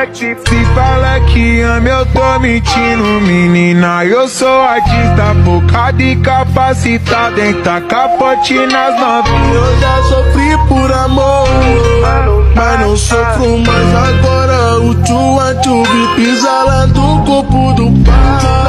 Se fala que ama, eu tô mentindo, menina. Eu sou artista, focado e capacitado em tacar tá nas novinhas. Eu já sofri por amor, mas não sofro mais agora. O tio Antube pisa lá do corpo do pai.